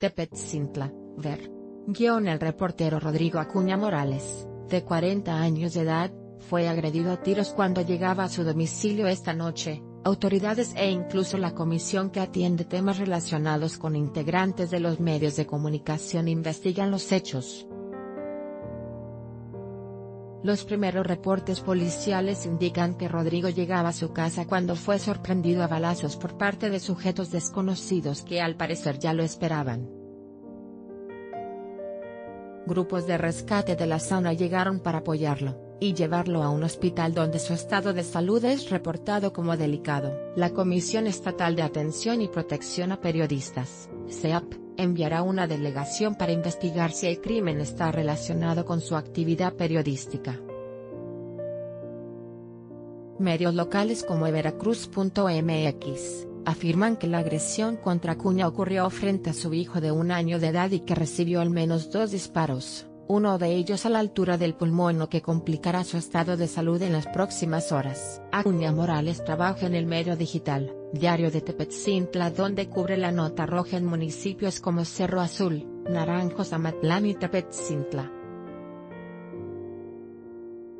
Tepetzintla, ver. Guión el reportero Rodrigo Acuña Morales, de 40 años de edad, fue agredido a tiros cuando llegaba a su domicilio esta noche, autoridades e incluso la comisión que atiende temas relacionados con integrantes de los medios de comunicación investigan los hechos. Los primeros reportes policiales indican que Rodrigo llegaba a su casa cuando fue sorprendido a balazos por parte de sujetos desconocidos que al parecer ya lo esperaban. Grupos de rescate de la zona llegaron para apoyarlo y llevarlo a un hospital donde su estado de salud es reportado como delicado. La Comisión Estatal de Atención y Protección a Periodistas, CEAP, enviará una delegación para investigar si el crimen está relacionado con su actividad periodística. Medios locales como Veracruz.mx, afirman que la agresión contra Cuña ocurrió frente a su hijo de un año de edad y que recibió al menos dos disparos uno de ellos a la altura del pulmón lo que complicará su estado de salud en las próximas horas. Acuña Morales trabaja en el medio digital, Diario de Tepetzintla donde cubre la nota roja en municipios como Cerro Azul, Naranjos Amatlán y Tepetzintla.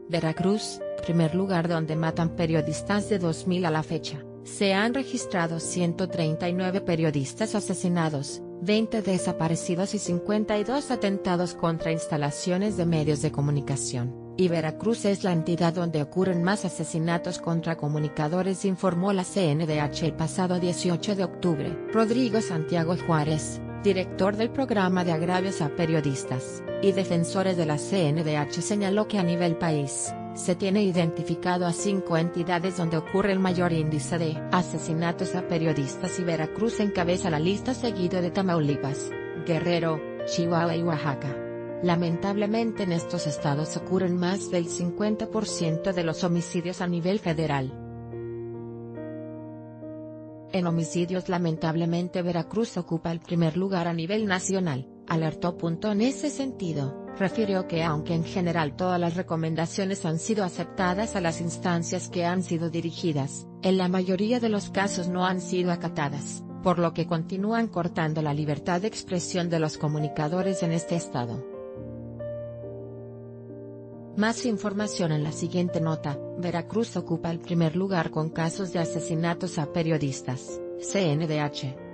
Veracruz, primer lugar donde matan periodistas de 2000 a la fecha, se han registrado 139 periodistas asesinados, 20 desaparecidos y 52 atentados contra instalaciones de medios de comunicación, y Veracruz es la entidad donde ocurren más asesinatos contra comunicadores informó la CNDH el pasado 18 de octubre. Rodrigo Santiago Juárez, director del programa de agravios a periodistas, y defensores de la CNDH señaló que a nivel país, se tiene identificado a cinco entidades donde ocurre el mayor índice de asesinatos a periodistas y Veracruz encabeza la lista seguido de Tamaulipas, Guerrero, Chihuahua y Oaxaca. Lamentablemente en estos estados ocurren más del 50% de los homicidios a nivel federal. En homicidios lamentablemente Veracruz ocupa el primer lugar a nivel nacional, alertó. En ese sentido, refirió que aunque en general todas las recomendaciones han sido aceptadas a las instancias que han sido dirigidas, en la mayoría de los casos no han sido acatadas, por lo que continúan cortando la libertad de expresión de los comunicadores en este estado. Más información en la siguiente nota, Veracruz ocupa el primer lugar con casos de asesinatos a periodistas, CNDH.